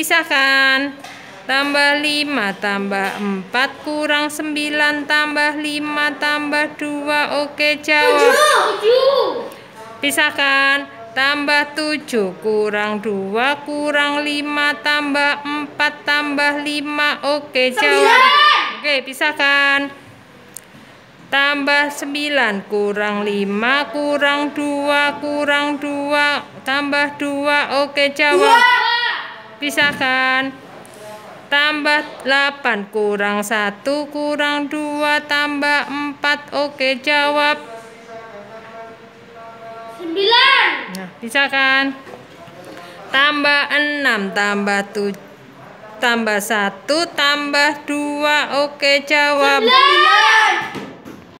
Pisahkan. Tambah 5 tambah 4 kurang 9 tambah 5 tambah 2. Oke, jawab. Pisahkan. Tambah 7 kurang 2 kurang 5 tambah 4 tambah 5. Oke, jawab. Oke, pisahkan. Tambah 9 kurang 5 kurang 2 kurang 2 tambah 2. Oke, jawab. Pisahkan. Tambah 8 kurang 1 kurang 2 tambah 4. Oke, jawab. 9 Nah, pisahkan. Tambah 6 tambah 7 tambah 1 tambah 2. Oke, jawab. 9